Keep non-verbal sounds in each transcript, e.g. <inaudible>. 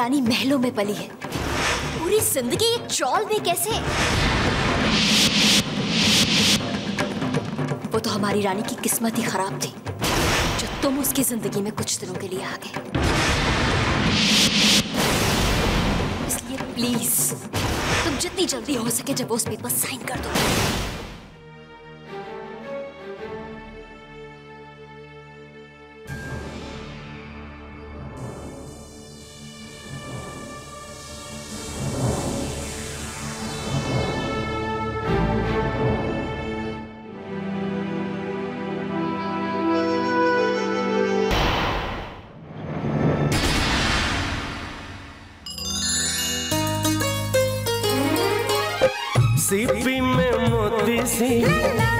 रानी महलों में पली है। पूरी ज़िंदगी एक चौल में कैसे? वो तो हमारी रानी की किस्मत ही खराब थी, जो तुम उसकी ज़िंदगी में कुछ दिनों के लिए आ गए। इसलिए प्लीज़ तुम जितनी जल्दी हो सके जब उस पेपर साइन कर दो। सीपी में मोती सी,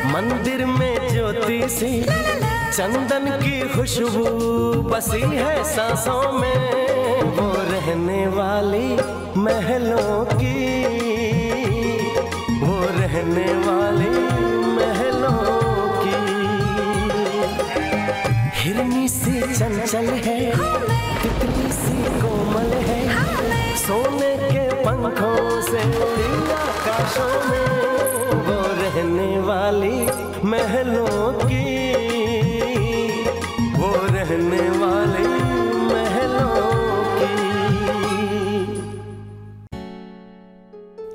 मंदिर में ज्योति सी, चंदन की खुशबू बसी है सांसों में। वो रहने वाली महलों की, वो रहने वाली महलों की। हिरनी सी चंचल है, तितली सी कोमल है, सोने के पंखों से आकाशों में वो रहने वाली महलों की, वो रहने वाली महलों की।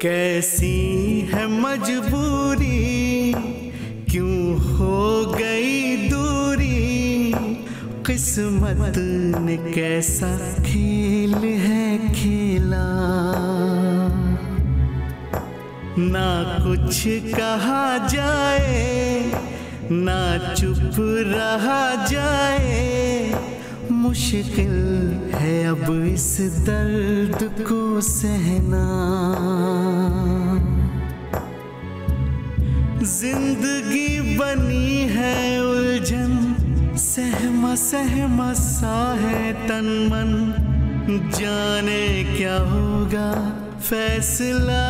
कैसी है मजबूरी? क्यों हो गई दूरी? किस्मत ने कैसा खेल है खेला? ना कुछ कहा जाए, ना चुप रहा जाए। मुश्किल है अब इस दर्द को सहना। ज़िंदगी बनी है उलझन, सहमा सहमा सा है तन मन। जाने क्या होगा? फैसला।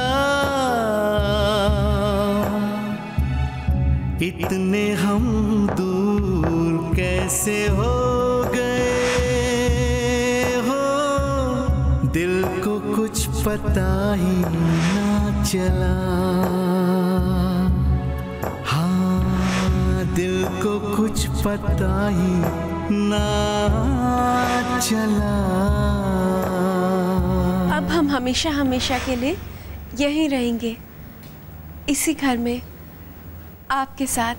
इतने हम दूर कैसे हो गए हो? दिल को कुछ पता ही ना चला। हाँ दिल को कुछ पता ही ना चला। हम हमेशा हमेशा के लिए यहीं रहेंगे। इसी घर में आपके साथ।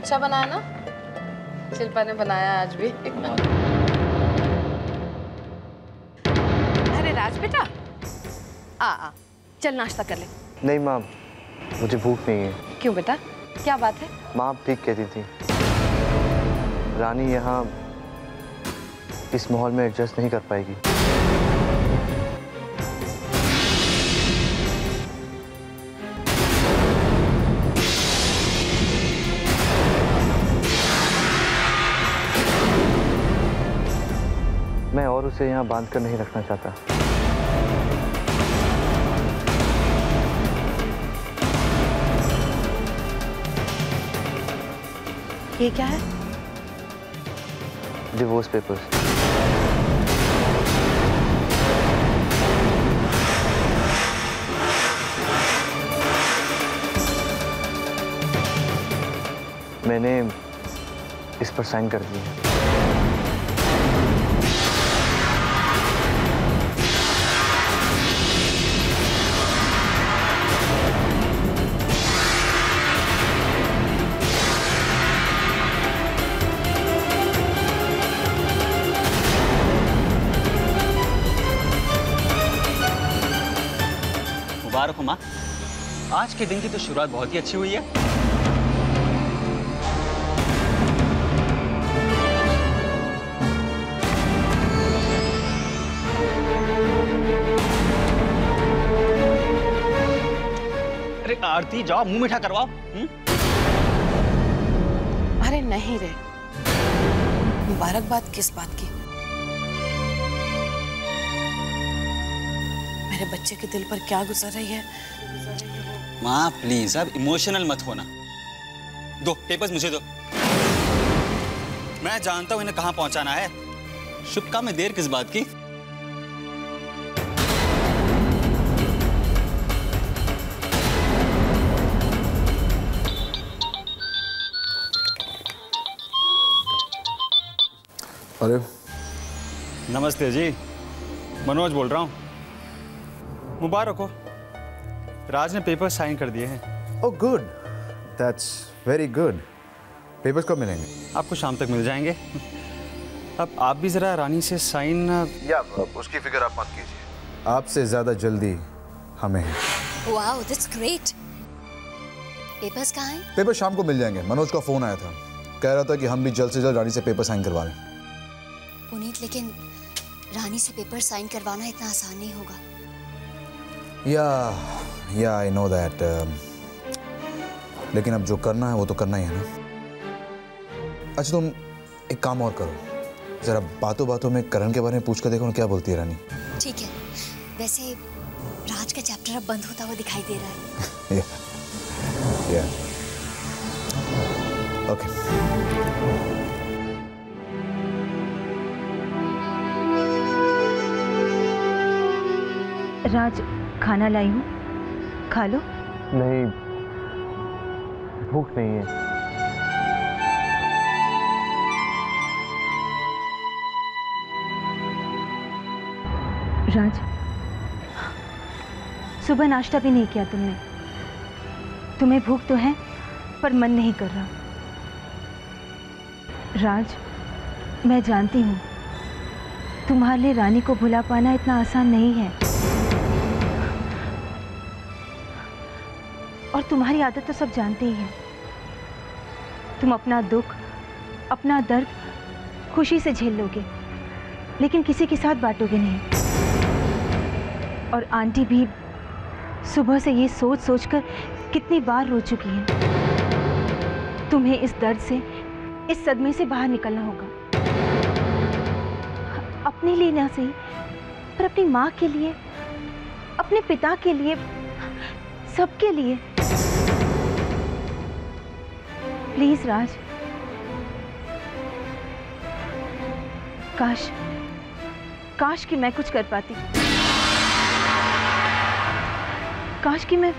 अच्छा बनाया ना? शिल्पा ने बनाया आज भी। अरे राज बेटा। आ आ चल नाश्ता कर ले। नहीं माँ मुझे भूख नहीं है। क्यों बेटा? क्या बात है? माँ ठीक कहती थी। रानी यहाँ इस माहौल में एडजस्ट नहीं कर पाएगी। उसे यहाँ बाँध कर नहीं रखना चाहता। ये क्या है? डिवोर्स पेपर्स मैंने इस पर साइन कर दिए मुबारक हो माँ आज के दिन की तो शुरुआत बहुत ही अच्छी हुई है। अरे, आरती, जाओ, मुँह मीठा करवाओ। हम्म? अरे नहीं रे। मुबारकबाद किस बात की? मेरे बच्चे के दिल पर क्या गुजर रही है? माँ प्लीज़ अब इमोशनल मत होना। दो पेपर्स मुझे दो। मैं जानता हूँ इन्हें कहाँ पहुंचाना है। शुभ काम में देर किस बात की? अरे। नमस्ते जी। मनोज बोल रहा हूँ। मुबारक हो। राज ने पेपर साइन कर दिए हैं। ओ good that's very good papers कब मिलेंगे? आपको शाम तक मिल जाएँगे। अब आप भी ज़रा रानी से साइन या उसकी फ़िक्र आप मत कीजिए। आपसे ज़्यादा जल्दी हमें है। वाओ दैट्स ग्रेट पेपर्स कहाँ हैं? पेपर शाम को मिल जाएँगे। मनोज का फ़ोन आया था। कह रहा था कि हम भी जल्द से जल्द रानी से पेपर साइन करवा लें। पुनीत लेकिन रानी से पेपर साइन करवाना इतना आसान नहीं होगा। या या आई नो दैट लेकिन अब जो करना है वो तो करना ही है ना। अच्छा तुम एक काम और करो। ज़रा बातों बातों में करण के बारे में पूछ कर देखो ना क्या बोलती है रानी। ठीक है। वैसे राज का चैप्टर अब बंद होता हुआ दिखाई दे रहा है। या या ओके राज खाना लाई हूँ। खा लो। नहीं भूख नहीं है। राज सुबह नाश्ता भी नहीं किया तुमने। तुम्हें भूख तो है पर मन नहीं कर रहा। राज मैं जानती हूँ तुम्हारे लिए रानी को भुला पाना इतना आसान नहीं है। और तुम्हारी आदत तो सब जानते ही हैं। तुम अपना दुख, अपना दर्द खुशी से झेल लोगे, लेकिन किसी के साथ बांटोगे नहीं। और आंटी भी सुबह से ये सोच सोचकर कितनी बार रो चुकी है। तुम्हें इस दर्द से, इस सदमे से बाहर निकलना होगा। अपने लिए ना सही, पर अपनी माँ के लिए, अपने पिता के लिए, सबके लिए। प्लीज़ राज। काश काश कि मैं कुछ कर पाती। काश कि मैं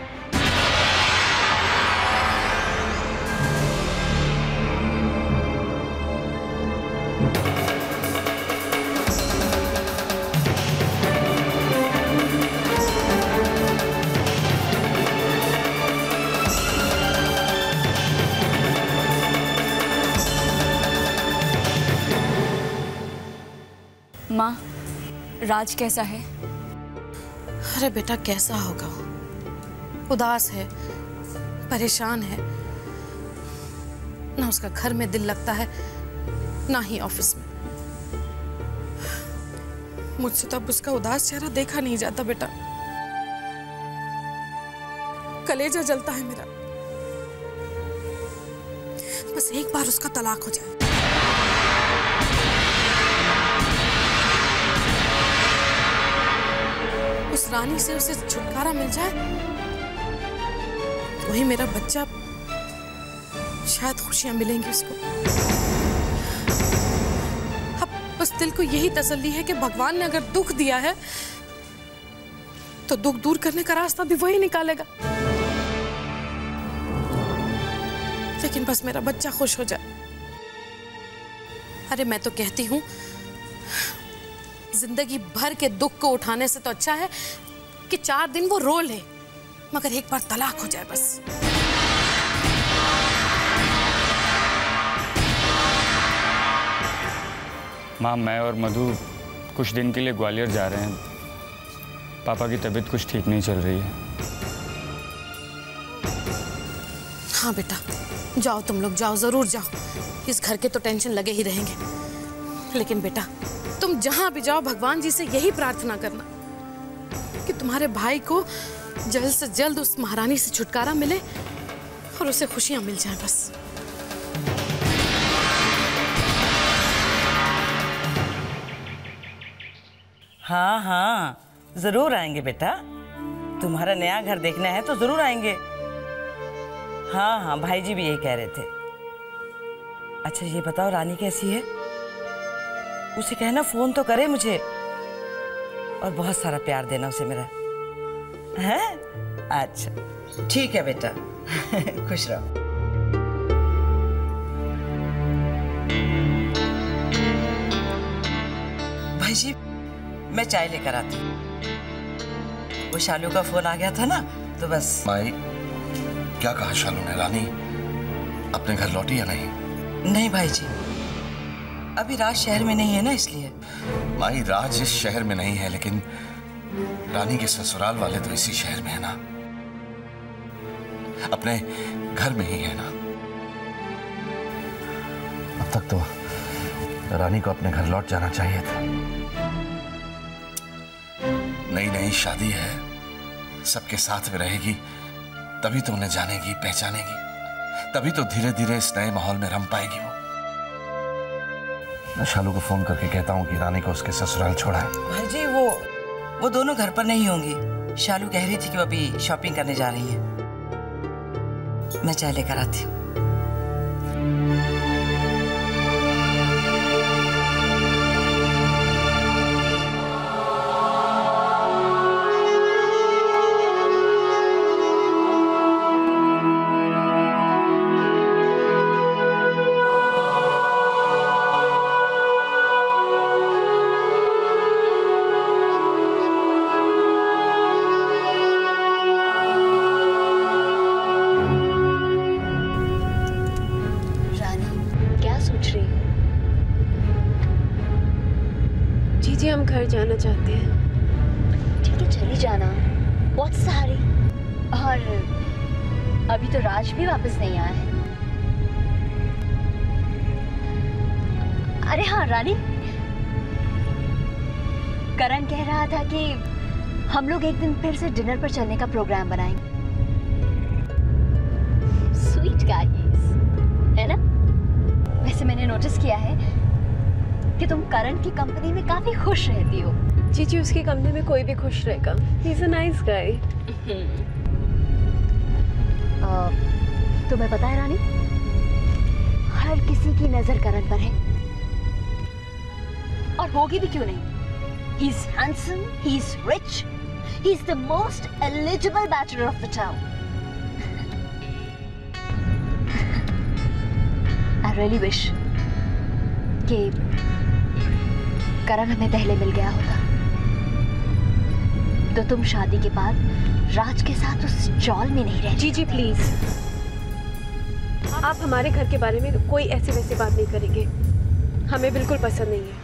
राज कैसा है? अरे बेटा, कैसा होगा? उदास है, परेशान है। ना उसका घर में दिल लगता है, ना ही ऑफ़िस में। मुझसे तो अब उसका उदास चेहरा देखा नहीं जाता बेटा। कलेजा जलता है मेरा। बस एक बार उसका तलाक हो जाए। रानी से उसे छुटकारा मिल जाए वही मेरा बच्चा शायद खुशियाँ मिलेंगी उसको। अब बस दिल को यही तसल्ली है कि भगवान ने अगर दुख दिया है तो दुख दूर करने का रास्ता भी वही निकालेगा। लेकिन बस मेरा बच्चा खुश हो जाए। अरे मैं तो कहती हूँ ज़िंदगी भर के दुख को उठाने से तो अच्छा है कि चार दिन वो रो ले मगर एक बार तलाक हो जाए बस। माँ मैं और मधु कुछ दिन के लिए ग्वालियर जा रहे हैं। पापा की तबीयत कुछ ठीक नहीं चल रही है। हाँ बेटा जाओ तुम लोग जाओ ज़रूर जाओ। इस घर के तो टेंशन लगे ही रहेंगे। लेकिन बेटा, तुम जहाँ भी जाओ, भगवान जी से यही प्रार्थना करना कि तुम्हारे भाई को जल्द से जल्द उस महारानी से छुटकारा मिले और उसे खुशियाँ मिल जाए बस। हाँ हाँ ज़रूर आएँगे बेटा। तुम्हारा नया घर देखना है तो ज़रूर आएँगे। हाँ हाँ भाई जी भी यही कह रहे थे। अच्छा ये बताओ, रानी कैसी है? उसे कहना फ़ोन तो करे मुझे। और बहुत सारा प्यार देना उसे मेरा। है? अच्छा। ठीक है बेटा। <laughs> खुश रहो। भाई जी मैं चाय लेकर आती हूँ। वो शालू का फ़ोन आ गया था ना तो बस। माई क्या कहा शालू ने? रानी अपने घर लौटी या नहीं? नहीं भाई जी। अभी राज शहर में नहीं है ना इसलिए? माई, राज इस शहर में नहीं है, लेकिन रानी के ससुराल वाले तो इसी शहर में है ना। अपने घर में ही है ना। अब तक तो रानी को अपने घर लौट जाना चाहिए था। नई नई शादी है, सबके साथ में रहेगी, तभी तो उन्हें जानेगी, पहचानेगी, तभी तो धीरे धीरे इस नए माहौल में रम पाएगी वो। मैं शालू को फ़ोन करके कहता हूँ कि रानी को उसके ससुराल छोड़ा है। भाई जी, वो वो दोनों घर पर नहीं होंगी। शालू कह रही थी कि वो अभी शॉपिंग करने जा रही है। मैं चाय लेकर आती हूँ। करण कह रहा था कि हम लोग एक दिन फिर से डिनर पर चलने का प्रोग्राम बनाएँगे। स्वीट गाइस है ना? वैसे मैंने नोटिस किया है कि तुम करण की कंपनी में काफ़ी खुश रहती हो। जी जी उसकी कंपनी में कोई भी खुश रहेगा। He is <laughs> a nice guy तुम्हें पता है रानी? हर किसी की नज़र करण पर है। और होगी भी क्यों नहीं? He is rich he is the most eligible bachelor of the town I really wish कि करण हमें पहले मिल गया होता। तो तुम शादी के बाद राज के साथ उस चौल में नहीं रह जी जी प्लीज़ आप हमारे घर के बारे में कोई ऐसी वैसी बात नहीं करेंगे। हमें बिल्कुल पसंद नहीं है।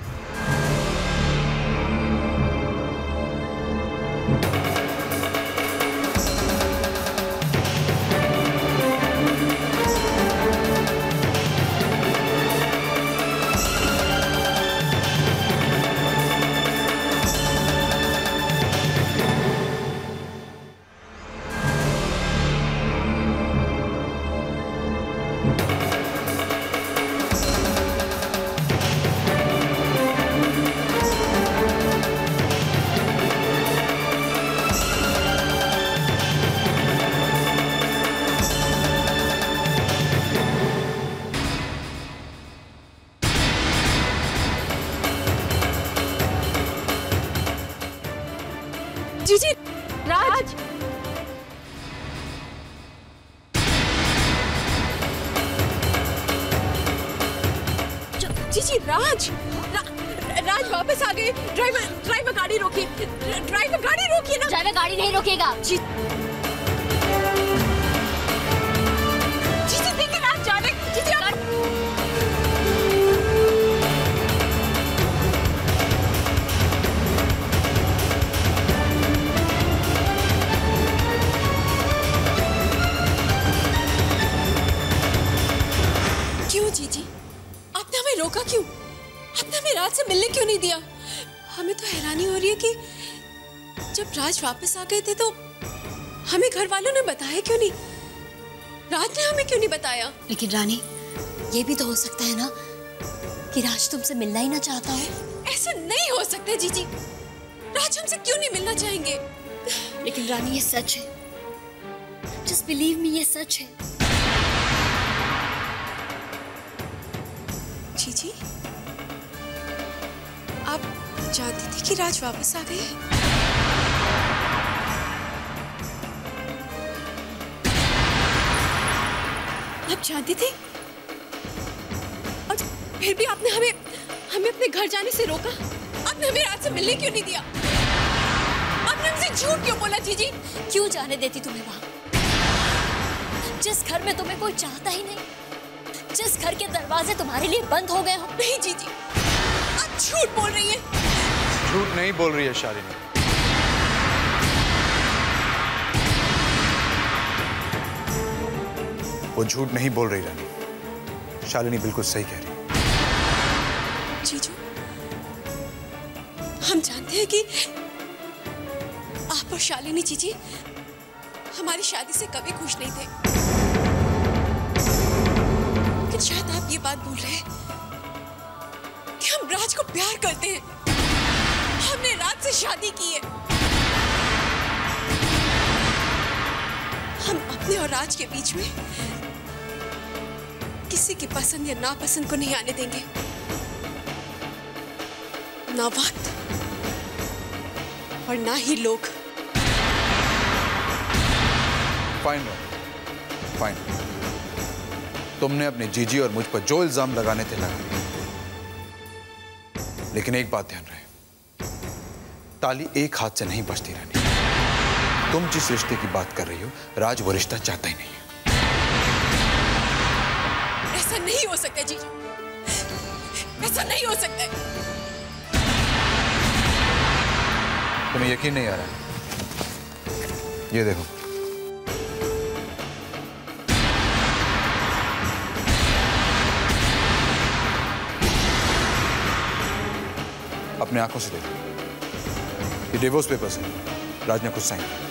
जीजी राज। रा, राज वापस आ गए। ड्राइवर ड्राइवर गाड़ी रोकिए ड्राइवर गाड़ी रोकिए ना। ड्राइवर गाड़ी नहीं रोकेगा। जी। राज वापस आ गए थे तो हमें घर वालों ने बताया क्यों नहीं? राज ने हमें क्यों नहीं बताया? लेकिन रानी ये भी तो हो सकता है ना कि राज तुमसे मिलना ही ना चाहता हो। ऐसा नहीं हो सकता जीजी। राज हमसे क्यों नहीं मिलना चाहेंगे? लेकिन रानी ये सच है। जस्ट बिलीव मी ये सच है। जीजी आप जानती थी कि राज वापस आ गए? आप जानती थी? और फिर भी आपने हमें हमें अपने घर जाने से रोका? आपने हमें राज से मिलने क्यों नहीं दिया? आपने हमसे झूठ क्यों बोला, जीजी? क्यों जाने देती तुम्हें वहाँ? जिस घर में तुम्हें कोई चाहता ही नहीं, जिस घर के दरवाजे तुम्हारे लिए बंद हो गए हो। नहीं, जीजी, आप झूठ बोल रही है। झूठ नहीं बोल रही है शालिनी। वो झूठ नहीं बोल रही रानी। शालिनी बिल्कुल सही कह रही जीजू, हम जानते हैं कि आप और शालिनी जीजी हमारी शादी से कभी खुश नहीं थे। लेकिन शायद आप ये बात बोल रहे हैं कि हम राज को प्यार करते हैं। हमने राज से शादी की है। हम अपने और राज के बीच में किसी की पसंद या नापसंद को नहीं आने देंगे। ना वक्त और ना ही लोग। फाइन फाइन तुमने अपने जीजी और मुझ पर जो इल्ज़ाम लगाने थे लगा लेकिन एक बात ध्यान रहे। ताली एक हाथ से नहीं बचती रहनी। तुम जिस रिश्ते की बात कर रही हो, राज वो रिश्ता चाहता ही नहीं नहीं हो सकता जीजू ऐसा नहीं हो सकता। तुम्हें यकीन नहीं आ रहा ये देखो। अपने आँखों से देखो। ये डिवोर्स पेपर्स हैं। राज ने साइन किया।